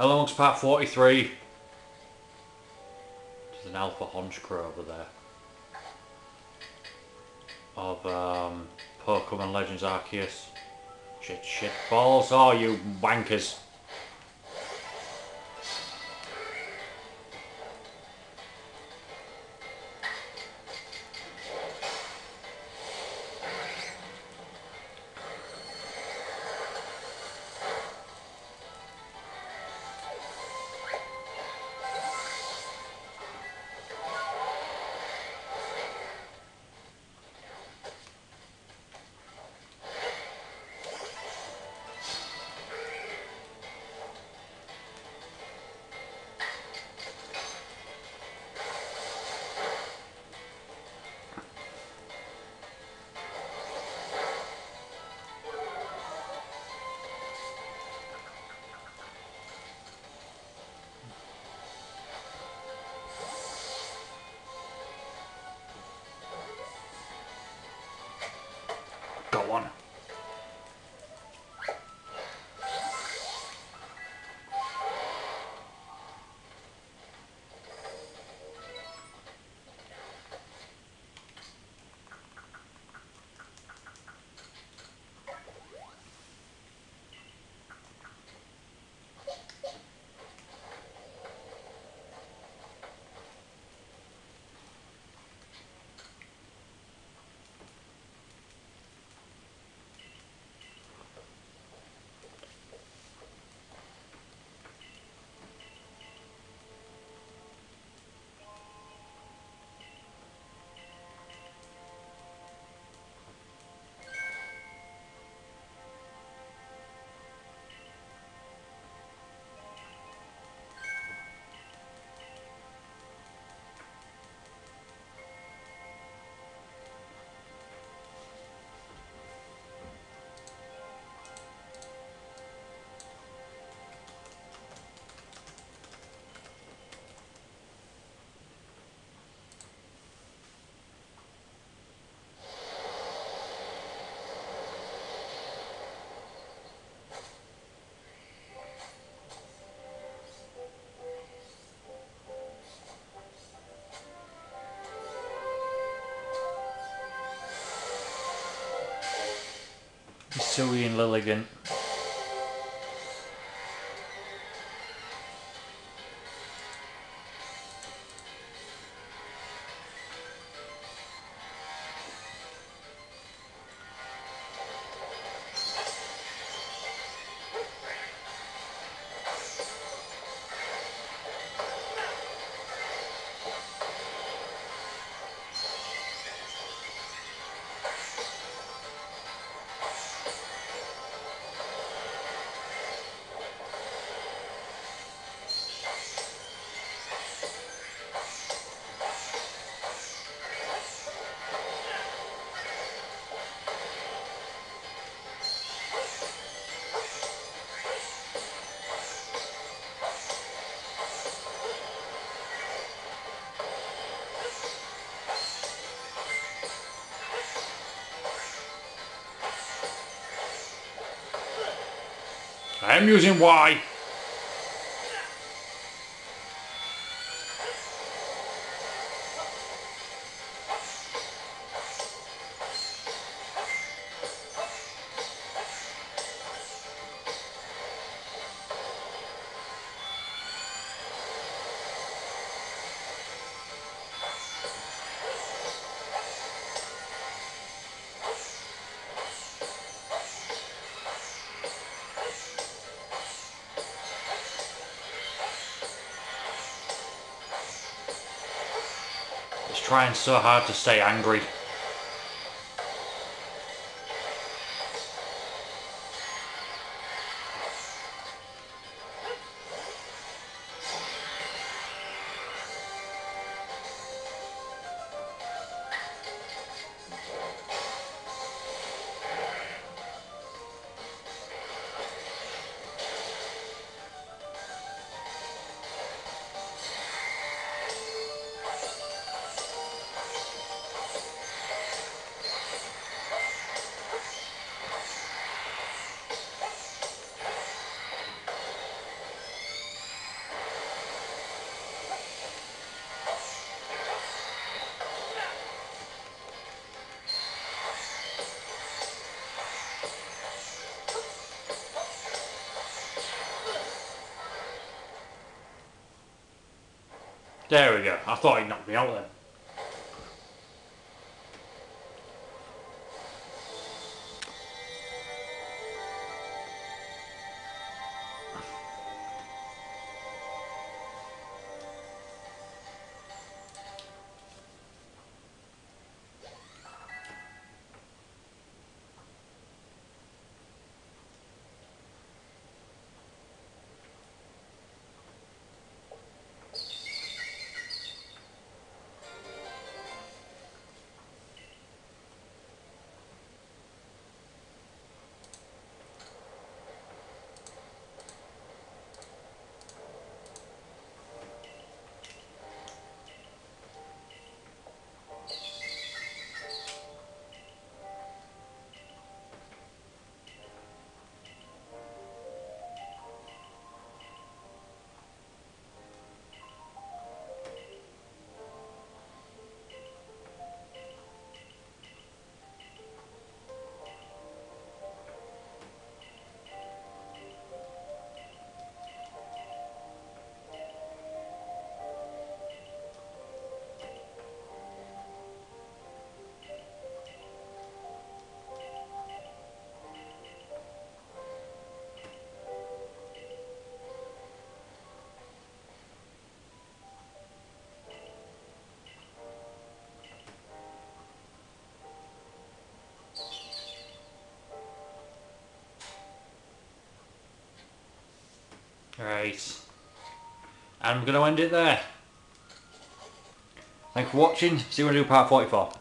Hello, Monks Part 43. There's an Alpha Honchkrow over there. Of um, Pokemon Legends Arceus. Shit, shit, balls. Oh, you wankers. Go on. Sui I'm using Y. trying so hard to stay angry. There we go. I thought he knocked me out then. Right. And I'm going to end it there. Thanks for watching. See you when I do part 44.